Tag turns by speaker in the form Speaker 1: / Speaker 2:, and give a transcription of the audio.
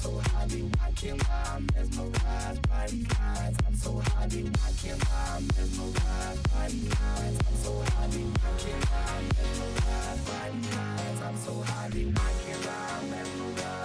Speaker 1: so high, I can't lie. Mesmerized by these lines. I'm so high, I can't lie. Mesmerized by these lines. I'm so high, I can't lie. Mesmerized by these lines. I'm so high, I can't lie. Mesmerized.